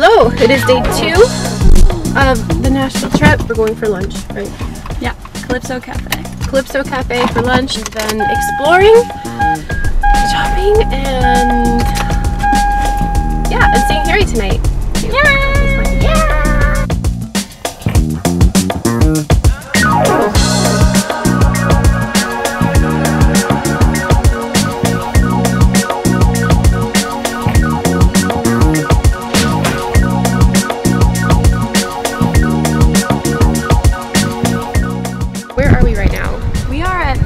Hello, it is day two of the Nashville trip. We're going for lunch, right? Yeah, Calypso Cafe. Calypso Cafe for lunch, and then exploring, shopping, and we right now? We are at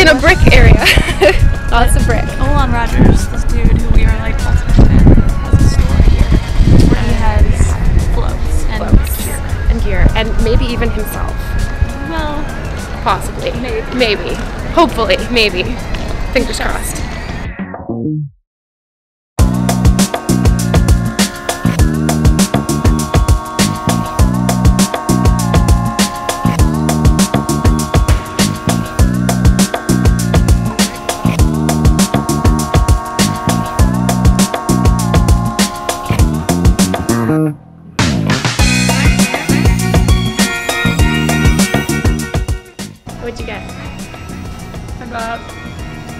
In a brick area. Oh, Lots of brick. Olan Rogers, this dude who we are like ultimate fan has a store here where he has floats and Floats. gear. And gear, and maybe even himself. Well, Possibly. Maybe. Maybe. Hopefully. Maybe. Fingers crossed.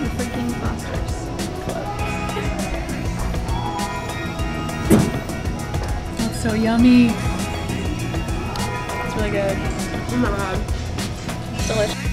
The freaking Foster's. That's so yummy. It's really good. Oh my god. Delicious.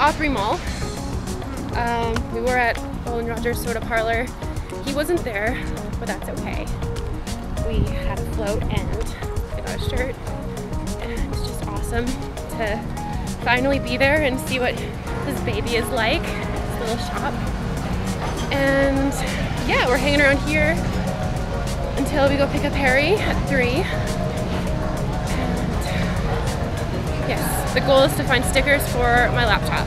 Opry Mall. Um, we were at Olan Rogers Soda Parlor. He wasn't there, but that's okay. We had a float and I got a shirt. And it's just awesome to finally be there and see what this baby is like, this little shop. And yeah, we're hanging around here until we go pick up Harry at 3. Yes, the goal is to find stickers for my laptop.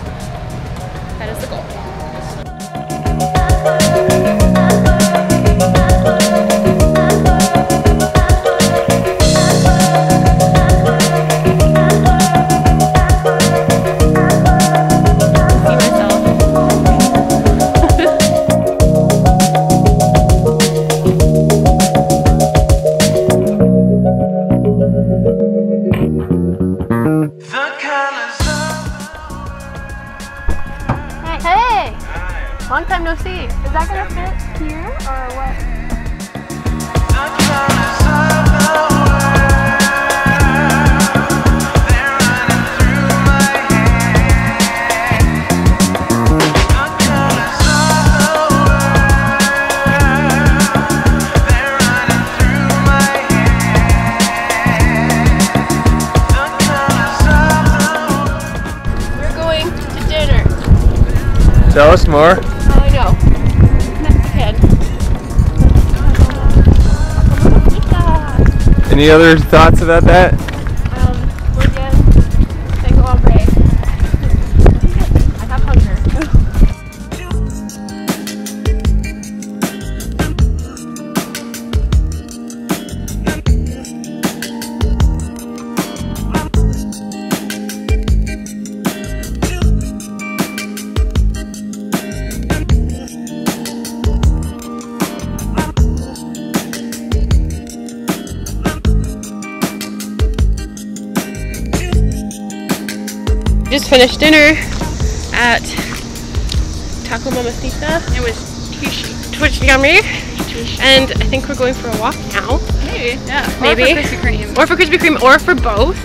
Long time no see. Is that gonna fit here or what? the colors of the world. They're running through my head. The colors of the world. They're running through my head. The colors of the world. We're going to dinner. Tell us more. Any other thoughts about that? Just finished dinner at Taco Mamacita. It was. Twitch Yummy. And I think we're going for a walk now. Maybe, yeah. Maybe. Or for Krispy Kreme. Or for Krispy Kreme, or for both.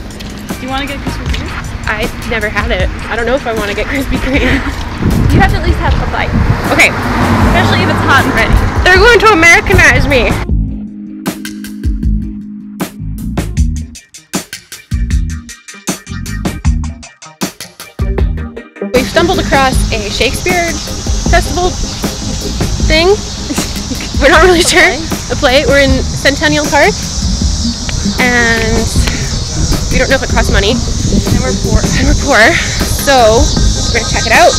Do you want to get Krispy Kreme? I've never had it. I don't know if I want to get Krispy Kreme. You have to at least have a bite, Okay, especially if it's hot and ready. they're going to Americanize me. Stumbled across a Shakespeare festival thing. We're not really sure. A play. We're in Centennial Park, and we don't know if it costs money. And we're poor. and we're poor. So we're gonna check it out,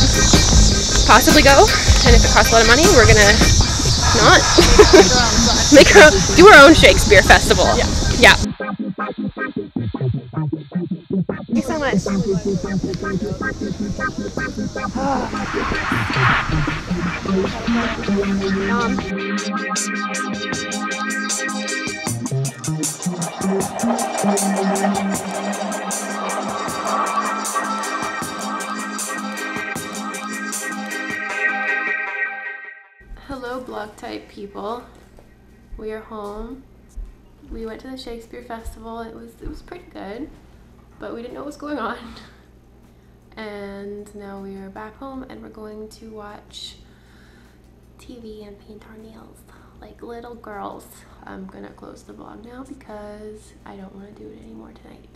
possibly go, and if it costs a lot of money, we're gonna not make our do our own Shakespeare festival. Yeah. Yeah. Thanks so much. Yum. Hello, blog type people. We are home. We went to the Shakespeare Festival. It was it was pretty good, but we didn't know what was going on. And now we are back home, and we're going to watch TV and paint our nails like little girls. I'm gonna close the vlog now because I don't want to do it anymore tonight.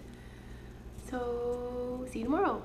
So see you tomorrow.